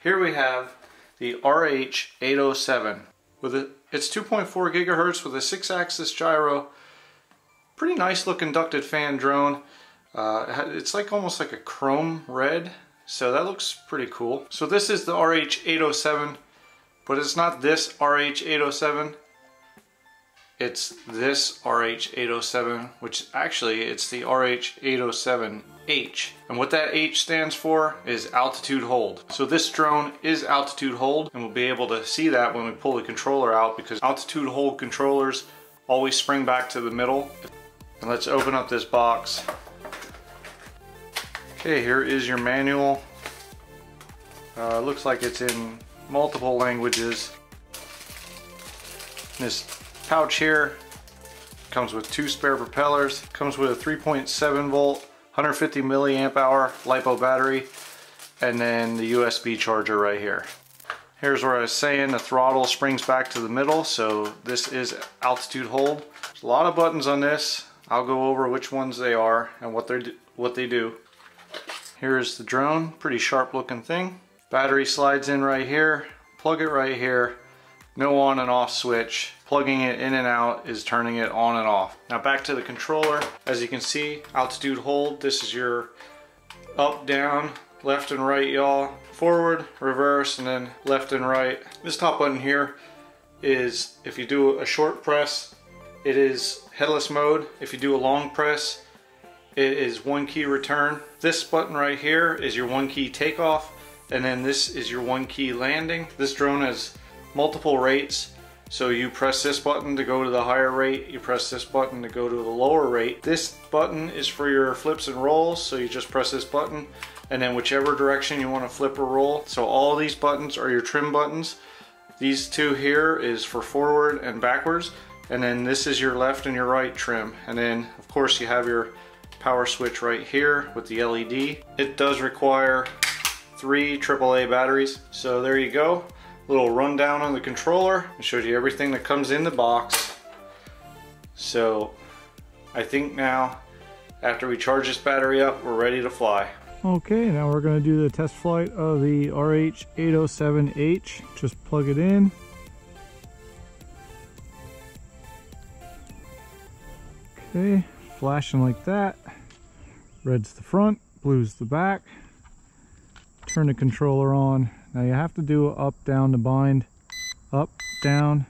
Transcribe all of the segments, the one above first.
Here we have the RH807 with a, it's 2.4 gigahertz with a 6-axis gyro. Pretty nice looking ducted fan drone. Uh, it's like almost like a chrome red, so that looks pretty cool. So this is the RH807, but it's not this RH807 it's this RH807, which actually it's the RH807H. And what that H stands for is altitude hold. So this drone is altitude hold and we'll be able to see that when we pull the controller out because altitude hold controllers always spring back to the middle. And let's open up this box. Okay, here is your manual. Uh, looks like it's in multiple languages. This pouch here. Comes with two spare propellers. Comes with a 3.7 volt, 150 milliamp hour LiPo battery. And then the USB charger right here. Here's where I was saying the throttle springs back to the middle. So this is altitude hold. There's a lot of buttons on this. I'll go over which ones they are and what they what they do. Here's the drone, pretty sharp looking thing. Battery slides in right here, plug it right here, no on and off switch. Plugging it in and out is turning it on and off. Now back to the controller. As you can see, altitude hold. This is your up, down, left and right, y'all. Forward, reverse, and then left and right. This top button here is if you do a short press, it is headless mode. If you do a long press, it is one key return. This button right here is your one key takeoff, and then this is your one key landing. This drone has multiple rates. So you press this button to go to the higher rate, you press this button to go to the lower rate. This button is for your flips and rolls, so you just press this button and then whichever direction you want to flip or roll. So all these buttons are your trim buttons. These two here is for forward and backwards and then this is your left and your right trim. And then of course you have your power switch right here with the LED. It does require three AAA batteries. So there you go little rundown on the controller. It shows you everything that comes in the box. So I think now after we charge this battery up, we're ready to fly. Okay, now we're to do the test flight of the RH807H. Just plug it in. Okay, flashing like that. Red's the front, blue's the back. Turn the controller on now you have to do up, down to bind. Up, down.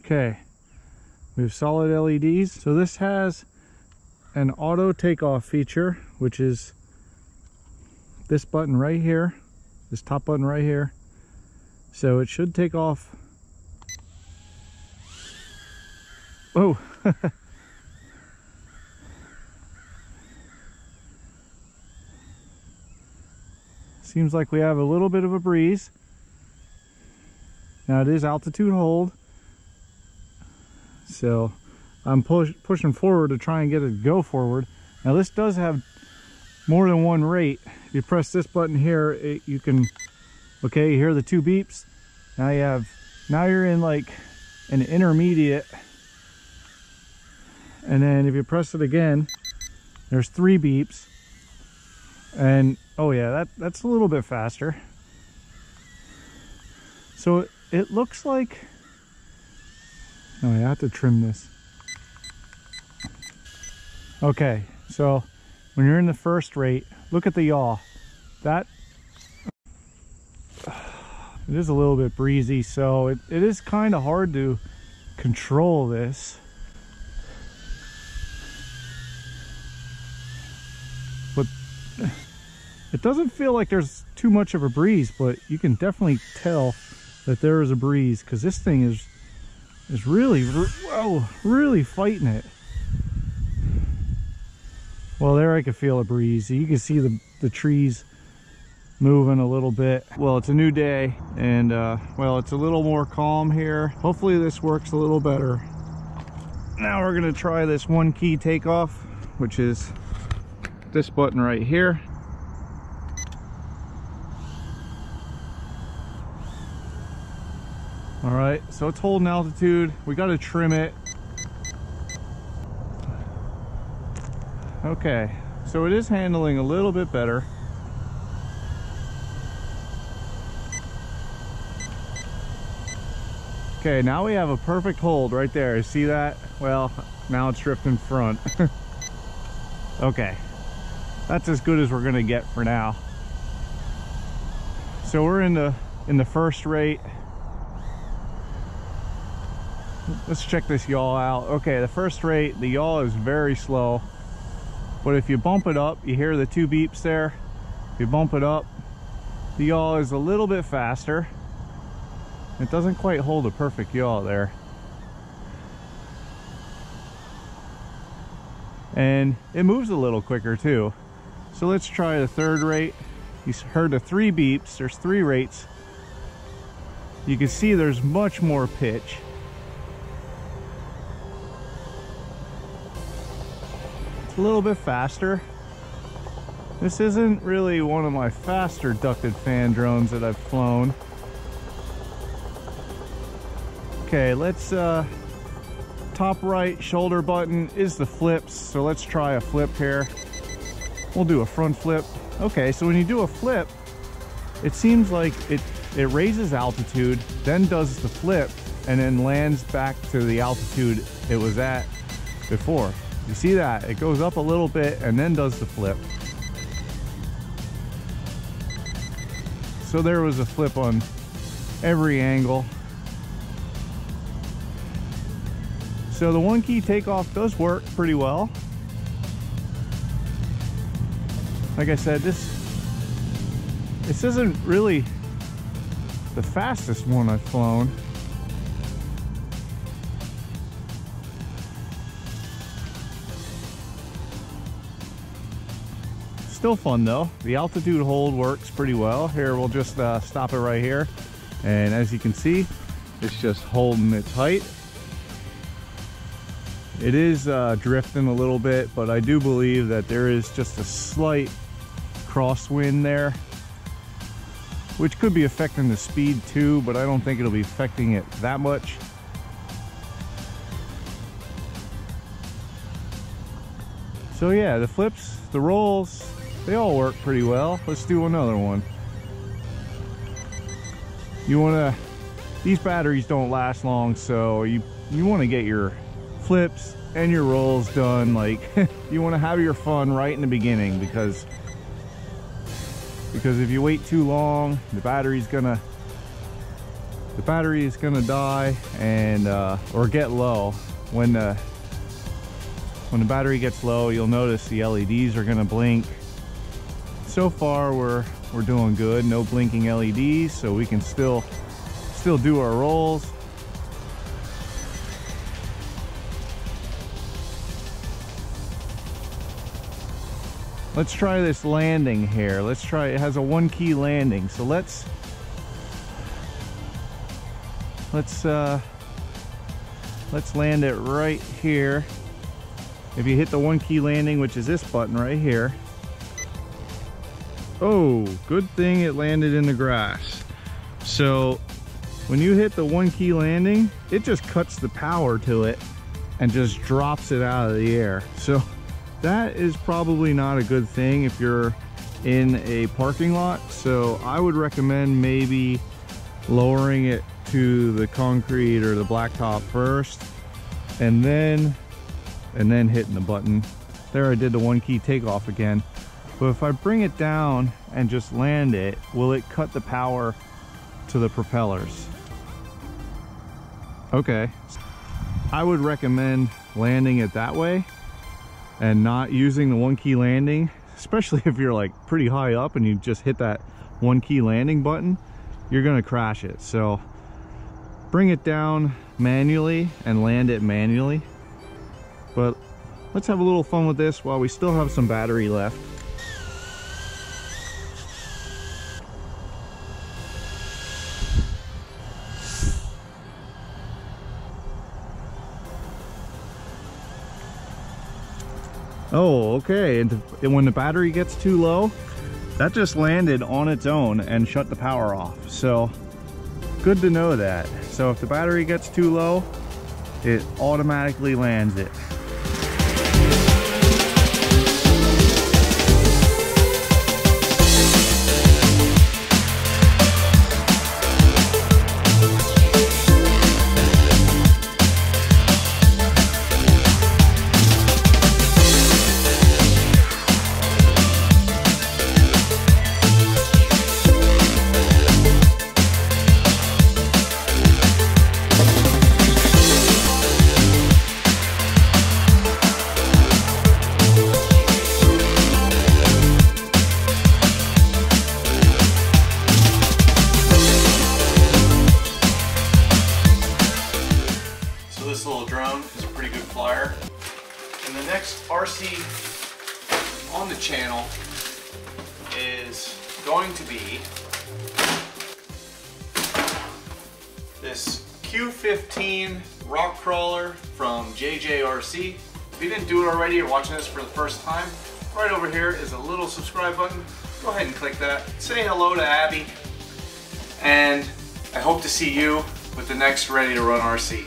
Okay. We have solid LEDs. So this has an auto takeoff feature, which is this button right here, this top button right here. So it should take off. Oh, Seems like we have a little bit of a breeze. Now it is altitude hold. So I'm push, pushing forward to try and get it to go forward. Now this does have more than one rate. If you press this button here, it, you can, okay, you hear the two beeps. Now you have, now you're in like an intermediate. And then if you press it again, there's three beeps. And oh yeah, that, that's a little bit faster. So it, looks like, oh, I have to trim this. Okay, so when you're in the first rate, look at the yaw. That, it is a little bit breezy, so it, it is kind of hard to control this. It doesn't feel like there's too much of a breeze, but you can definitely tell that there is a breeze because this thing is is really, whoa, really fighting it. Well, there I can feel a breeze. You can see the, the trees moving a little bit. Well, it's a new day and uh, well, it's a little more calm here. Hopefully this works a little better. Now we're gonna try this one key takeoff, which is this button right here all right so it's holding altitude we got to trim it okay so it is handling a little bit better Okay, now we have a perfect hold right there. See that? Well, now it's drifting front. okay, that's as good as we're gonna get for now. So we're in the in the first rate. Let's check this yaw out. Okay, the first rate, the yaw is very slow. But if you bump it up, you hear the two beeps there. If you bump it up, the yaw is a little bit faster. It doesn't quite hold a perfect yaw there. And it moves a little quicker too. So let's try the third rate. You heard the three beeps, there's three rates. You can see there's much more pitch. It's a little bit faster. This isn't really one of my faster ducted fan drones that I've flown. Okay, let's, uh, top right shoulder button is the flips. So let's try a flip here. We'll do a front flip. Okay, so when you do a flip, it seems like it, it raises altitude, then does the flip, and then lands back to the altitude it was at before. You see that? It goes up a little bit and then does the flip. So there was a flip on every angle. So the one key takeoff does work pretty well. Like I said, this this isn't really the fastest one I've flown. Still fun though. The altitude hold works pretty well. Here, we'll just uh, stop it right here. And as you can see, it's just holding its height it is uh, drifting a little bit, but I do believe that there is just a slight crosswind there, which could be affecting the speed too, but I don't think it'll be affecting it that much. So yeah, the flips, the rolls, they all work pretty well. Let's do another one. You wanna, these batteries don't last long, so you, you wanna get your flips and your rolls done like you want to have your fun right in the beginning because because if you wait too long the battery's gonna the battery is gonna die and uh, or get low. When the when the battery gets low you'll notice the LEDs are gonna blink. So far we're we're doing good. No blinking LEDs so we can still still do our rolls Let's try this landing here. Let's try, it has a one key landing. So let's, let's, uh, let's land it right here. If you hit the one key landing, which is this button right here. Oh, good thing it landed in the grass. So when you hit the one key landing, it just cuts the power to it and just drops it out of the air. So that is probably not a good thing if you're in a parking lot. So I would recommend maybe lowering it to the concrete or the blacktop first and then and then hitting the button. There I did the one key takeoff again. But if I bring it down and just land it, will it cut the power to the propellers? Okay. I would recommend landing it that way and not using the one key landing, especially if you're like pretty high up and you just hit that one key landing button, you're gonna crash it. So bring it down manually and land it manually. But let's have a little fun with this while we still have some battery left. Oh, okay. And, when the battery gets too low, that just landed on its own and shut the power off. So good to know that. So if the battery gets too low, it automatically lands it. Going to be this Q15 rock crawler from JJRC. If you didn't do it already, you're watching this for the first time, right over here is a little subscribe button. Go ahead and click that. Say hello to Abby. And I hope to see you with the next Ready to Run RC.